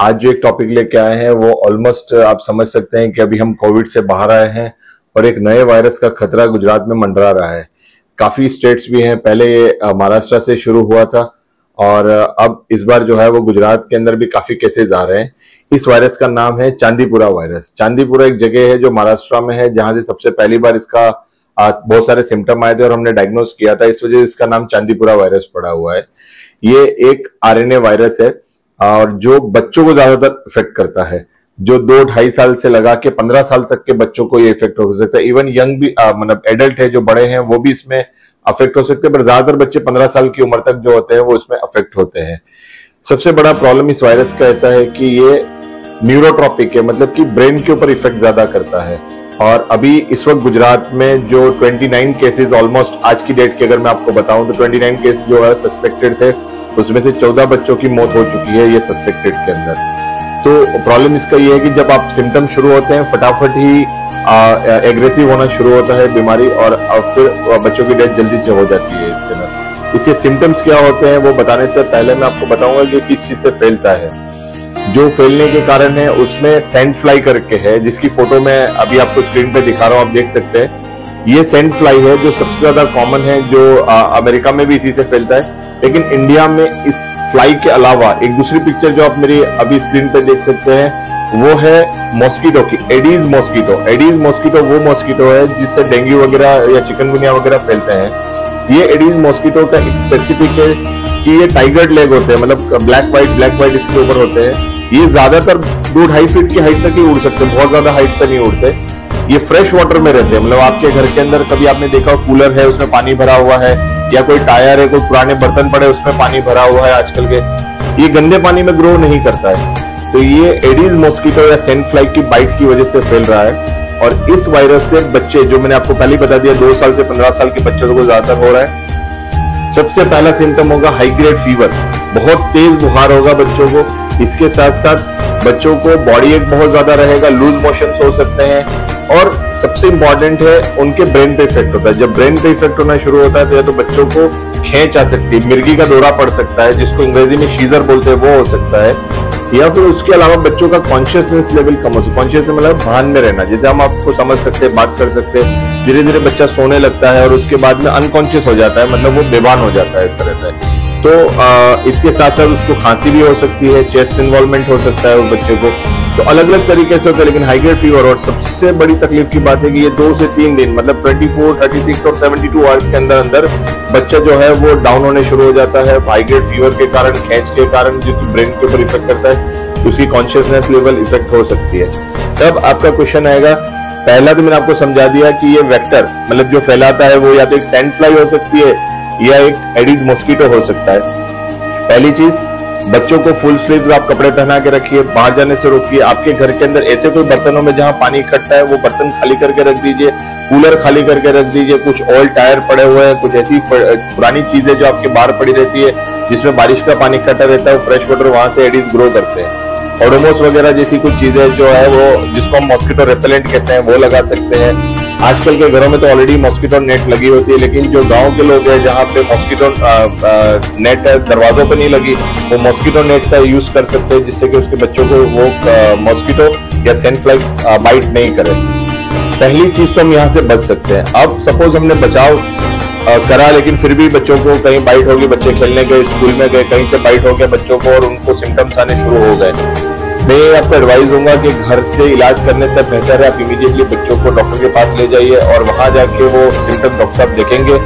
आज जो एक टॉपिक लेके आए हैं, वो ऑलमोस्ट आप समझ सकते हैं कि अभी हम कोविड से बाहर आए हैं और एक नए वायरस का खतरा गुजरात में मंडरा रहा है। काफ़ी स्टेट्स भी हैं, पहले ये महाराष्ट्र से शुरू हुआ था और अब इस बार जो है वो गुजरात के अंदर भी काफ़ी केसेस आ रहे हैं। इस वायरस का नाम है चांदीपुरा वायरस चांदीपुरा एक जगह है जो महाराष्ट्र में है, जहाँ से सबसे पहली बार इसका बहुत सारे सिम्टम आए थे और हमने डायग्नोज किया था। इस वजह से इसका नाम चांदीपुरा वायरस पड़ा हुआ है। ये एक आरएनए वायरस है। और जो बच्चों को ज़्यादातर इफ़ेक्ट करता है, जो दो ढाई साल से लगा के पंद्रह साल तक के बच्चों को ये इफ़ेक्ट हो सकता है। इवन यंग भी मतलब एडल्ट है, जो बड़े हैं, वो भी इसमें अफेक्ट हो सकते हैं पर ज़्यादातर बच्चे पंद्रह साल की उम्र तक जो होते हैं, वो इसमें अफेक्ट होते हैं। सबसे बड़ा प्रॉब्लम इस वायरस का ऐसा है कि ये न्यूरोट्रॉपिक है मतलब कि ब्रेन के ऊपर इफ़ेक्ट ज़्यादा करता है। और अभी इस वक्त गुजरात में जो 29 केसेस ऑलमोस्ट आज की डेट की अगर मैं आपको बताऊँ तो 29 केस जो है सस्पेक्टेड थे। उसमें से 14 बच्चों की मौत हो चुकी है ये सस्पेक्टेड के अंदर। तो प्रॉब्लम इसका ये है कि जब आप सिम्टम शुरू होते हैं फटाफट ही एग्रेसिव होना शुरू होता है बीमारी और फिर बच्चों की डेथ जल्दी से हो जाती है इसके अंदर। इसके सिम्टम्स क्या होते हैं वो बताने से पहले मैं आपको बताऊँगा कि किस चीज़ से फैलता है। जो फैलने के कारण है उसमें सेंट फ्लाई करके है जिसकी फ़ोटो मैं अभी आपको स्क्रीन पे दिखा रहा हूँ आप देख सकते हैं। ये सेंट फ्लाई है जो सबसे ज़्यादा कॉमन है जो आ, अमेरिका में भी इसी से फैलता है। लेकिन इंडिया में इस फ्लाई के अलावा एक दूसरी पिक्चर जो आप मेरी अभी स्क्रीन पे देख सकते हैं, वो है मॉस्किटो की एडीज मॉस्किटो एडीज मॉस्किटो वो मॉस्किटो है जिससे डेंगू वगैरह या चिकनगुनिया वगैरह फैलते हैं। ये एडीज मॉस्किटो का एक स्पेसिफिक है कि ये टाइगर लेग होते हैं मतलब ब्लैक व्हाइट ब्लैक व्हाइट इसके ऊपर होते हैं। ये ज़्यादातर दो ढाई फीट की हाइट तक ही उड़ सकते हैं, बहुत ज़्यादा हाइट तक नहीं उड़ते। ये फ्रेश वाटर में रहते हैं। मतलब आपके घर के अंदर कभी आपने देखा कूलर है, उसमें पानी भरा हुआ है, या कोई टायर है, कोई पुराने बर्तन पड़े, उसमें पानी भरा हुआ है आजकल के। ये गंदे पानी में ग्रो नहीं करता है। तो ये एडीज मॉस्किटो या सेंट फ्लाई की बाइट की वजह से फैल रहा है। और इस वायरस से बच्चे, जो मैंने आपको पहले बता दिया, दो साल से पंद्रह साल के बच्चों को ज़्यादातर हो रहा है। सबसे पहला सिम्टम होगा हाई ग्रेड फीवर बहुत तेज बुखार होगा बच्चों को। इसके साथ साथ बच्चों को बॉडी एक बहुत ज़्यादा रहेगा लूज मोशन हो सकते हैं। और सबसे इंपॉर्टेंट है उनके ब्रेन पे इफ़ेक्ट होता है। जब ब्रेन पे इफ़ेक्ट होना शुरू होता है तो, या तो बच्चों को खेच आ सकती है। मिर्गी का दौरा पड़ सकता है जिसको अंग्रेज़ी में शीजर बोलते हैं वो हो सकता है। या फिर उसके अलावा बच्चों का कॉन्शियसनेस लेवल कम हो सकता है। कॉन्शियसनेस मतलब भान में रहना। जैसे हम आपको समझ सकते हैं बात कर सकते हैं। धीरे धीरे बच्चा सोने लगता है और उसके बाद में अनकॉन्शियस हो जाता है मतलब वो बेबान हो जाता है ऐसा रहता है तो इसके साथ साथ उसको खांसी भी हो सकती है चेस्ट इन्वॉल्वमेंट हो सकता है उस बच्चे को। तो अलग अलग तरीके से होता है लेकिन हाईग्रेड फीवर और सबसे बड़ी तकलीफ़ की बात है कि ये दो से तीन दिन मतलब 24, 36 और 72 आवर्स के अंदर अंदर बच्चा जो है वो डाउन होने शुरू हो जाता है हाइग्रेड फीवर के कारण खेच के कारण जो ब्रेन के ऊपर इफ़ेक्ट करता है उसकी कॉन्शियसनेस लेवल इफ़ेक्ट हो सकती है। तब आपका क्वेश्चन आएगा पहला तो मैंने आपको समझा दिया कि ये वेक्टर मतलब जो फैलाता है वो या तो एक सैंड फ्लाई हो सकती है या एक एडिज मॉस्किटो हो सकता है। पहली चीज़, बच्चों को फुल स्लीव आप कपड़े पहना के रखिए, बाहर जाने से रोकिए। आपके घर के अंदर ऐसे कोई बर्तनों में जहाँ पानी इकट्ठा है, वो बर्तन खाली करके रख दीजिए, कूलर खाली करके रख दीजिए, कुछ ऑयल टायर पड़े हुए हैं, कुछ ऐसी पुरानी चीज़ें जो आपके बाहर पड़ी रहती है, जिसमें बारिश का पानी इकट्ठा रहता है फ्रेश वाटर वहाँ से एडिस ग्रो करते हैं। ओडोमोस वगैरह जैसी कुछ चीज़ें जो है वो, जिसको हम मॉस्किटो रेपेलेंट कहते हैं, वो लगा सकते हैं। आजकल के घरों में तो ऑलरेडी मॉस्किटो नेट लगी होती है, लेकिन जो गाँव के लोग हैं जहाँ पे मॉस्किटो नेट दरवाजों पे नहीं लगी, वो मॉस्किटो नेट का यूज़ कर सकते हैं, जिससे कि उसके बच्चों को वो मॉस्किटो या सेंट फ्लाई बाइट नहीं करे। पहली चीज़ तो हम यहाँ से बच सकते हैं। अब सपोज़ हमने बचाव करा, लेकिन फिर भी बच्चों को कहीं बाइट होगी, बच्चे खेलने गए स्कूल में गए, कहीं से बाइट हो गया, बच्चों को और उनको सिम्टम्स आने शुरू हो गए। मैं आपको एडवाइस दूँगा कि घर से इलाज करने से बेहतर है। आप इमीडिएटली बच्चों को डॉक्टर के पास ले जाइए और वहाँ जाके वो सिम्टम डॉक्टर साहब देखेंगे।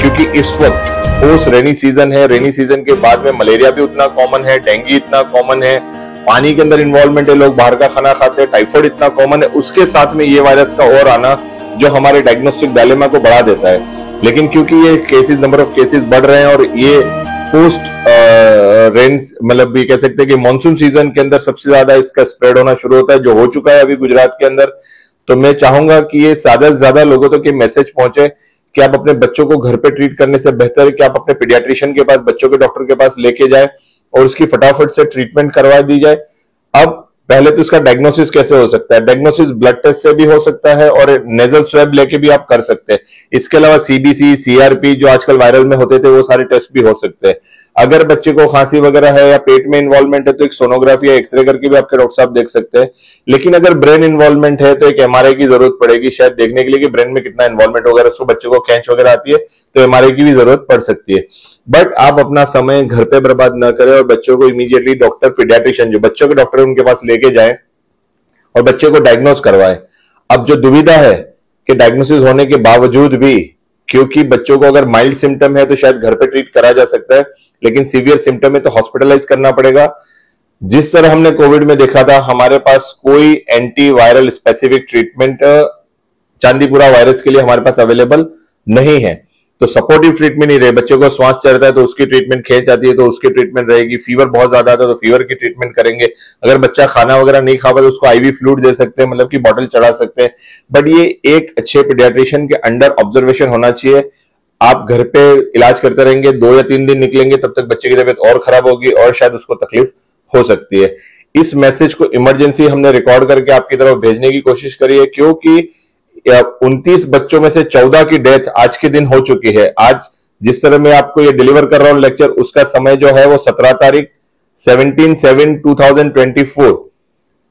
क्योंकि इस वक्त पोस्ट रेनी सीज़न है। रेनी सीज़न के बाद में मलेरिया भी उतना कॉमन है डेंगू इतना कॉमन है। पानी के अंदर इन्वॉल्वमेंट है, लोग बाहर का खाना खाते हैं टाइफॉइड इतना कॉमन है। उसके साथ में ये वायरस का और आना जो हमारे डायग्नोस्टिक डायलेमा को बढ़ा देता है। लेकिन क्योंकि ये केसेस नंबर ऑफ़ केसेस बढ़ रहे हैं और ये पोस्ट रेन्स मतलब भी कह सकते हैं कि मानसून सीज़न के अंदर सबसे ज़्यादा इसका स्प्रेड होना शुरू होता है, जो हो चुका है अभी गुजरात के अंदर। तो मैं चाहूँगा कि ये ज़्यादा से ज़्यादा लोगों तक तो ये मैसेज पहुँचे कि आप अपने बच्चों को घर पे ट्रीट करने से बेहतर है कि आप अपने पीडियाट्रिशियन के पास, बच्चों के डॉक्टर के पास लेके जाए और उसकी फटाफट से ट्रीटमेंट करवा दी जाए। अब पहले तो इसका डायग्नोसिस कैसे हो सकता है? डायग्नोसिस ब्लड टेस्ट से भी हो सकता है और नेजल स्वेब लेके भी आप कर सकते हैं। इसके अलावा सीबीसी सीआरपी जो आजकल वायरल में होते थे, वो सारे टेस्ट भी हो सकते हैं। अगर बच्चे को खांसी वगैरह है या पेट में इन्वॉल्वमेंट है तो एक सोनोग्राफी या एक्सरे करके भी आपके डॉक्टर साहब देख सकते हैं। लेकिन अगर ब्रेन इन्वॉल्वमेंट है तो एक एमआरआई की ज़रूरत पड़ेगी शायद देखने के लिए कि ब्रेन में कितना इन्वॉल्वमेंट वगैरह उसको बच्चे को कैंच वगैरह आती है तो एमआरआई की भी ज़रूरत पड़ सकती है। बट आप अपना समय घर पे बर्बाद न करें और बच्चों को इमीडिएटली डॉक्टर पीडियाट्रिशियन जो बच्चों के डॉक्टर उनके पास लेके जाए और बच्चे को डायग्नोज करवाए। अब जो दुविधा है कि डायग्नोसिस होने के बावजूद भी क्योंकि बच्चों को अगर माइल्ड सिम्टम है तो शायद घर पे ट्रीट करा जा सकता है, लेकिन सीवियर सिम्टम है तो हॉस्पिटलाइज करना पड़ेगा। जिस तरह हमने कोविड में देखा था, हमारे पास कोई anti viral specific treatment Chandipura virus के लिए हमारे पास अवेलेबल नहीं है। तो सपोर्टिव ट्रीटमेंट नहीं रहे। बच्चों को श्वास चढ़ता है तो उसकी ट्रीटमेंट खेच जाती है तो उसकी ट्रीटमेंट रहेगी। फीवर बहुत ज़्यादा आता है तो फीवर की ट्रीटमेंट करेंगे। अगर बच्चा खाना वगैरह नहीं खा पाता तो उसको आईवी फ्लूड दे सकते हैं मतलब कि बॉटल चढ़ा सकते हैं। बट ये एक अच्छे पीडियाट्रिशियन के अंडर ऑब्जर्वेशन होना चाहिए। आप घर पे इलाज करते रहेंगे, दो या तीन दिन निकलेंगे, तब तक बच्चे की तबीयत और खराब होगी और शायद उसको तकलीफ़ हो सकती है। इस मैसेज को इमरजेंसी हमने रिकॉर्ड करके आपकी तरफ़ भेजने की कोशिश करी है, क्योंकि उनतीस बच्चों में से चौदह की डेथ आज के दिन हो चुकी है। आज जिस तरह मैं आपको ये डिलीवर कर रहा हूँ लेक्चर, उसका समय जो है वो सत्रह तारीख, seventeen seven two thousand twenty four.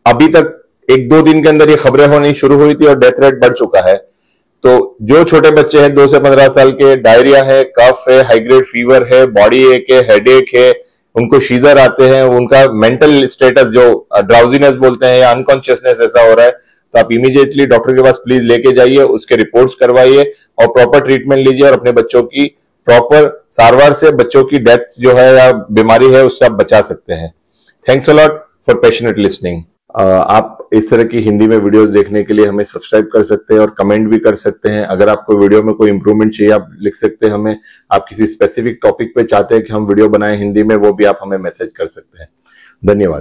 अभी तक एक दो दिन के अंदर ये खबरें होनी शुरू हुई थी और डेथ रेट बढ़ चुका है। तो जो छोटे बच्चे हैं, दो से पंद्रह साल के, डायरिया है, कफ है हाईग्रेड फीवर है बॉडी एक है हेडेक है, उनको शीजर आते हैं, उनका मेंटल स्टेटस जो ड्राउजीनेस बोलते हैं या अनकॉन्शियसनेस ऐसा हो रहा है तो आप इमीडिएटली डॉक्टर के पास प्लीज़ लेके जाइए, उसके रिपोर्ट्स करवाइए और प्रॉपर ट्रीटमेंट लीजिए और अपने बच्चों की प्रॉपर सारवार से बच्चों की डेथ जो है या बीमारी है, उससे आप बचा सकते हैं। Thanks a lot for passionate listening आप इस तरह की हिंदी में वीडियोस देखने के लिए हमें सब्सक्राइब कर सकते हैं और कमेंट भी कर सकते हैं। अगर आपको वीडियो में कोई इंप्रूवमेंट चाहिए, आप लिख सकते हैं हमें। आप किसी स्पेसिफिक टॉपिक पे चाहते हैं कि हम वीडियो बनाएँ हिंदी में, वो भी आप हमें मैसेज कर सकते हैं। धन्यवाद।